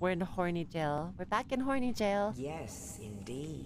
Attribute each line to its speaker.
Speaker 1: We're in horny jail. We're back in horny jail.
Speaker 2: Yes, indeed.